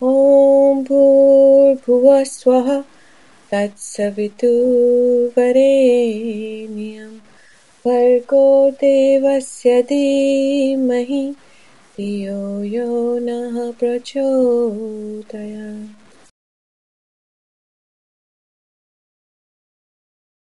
Om Bhurbhuva Swaha Tatsaviturvarenyam Bhargo Devasya Dhimahi Tiyo Yo Naha Prachodaya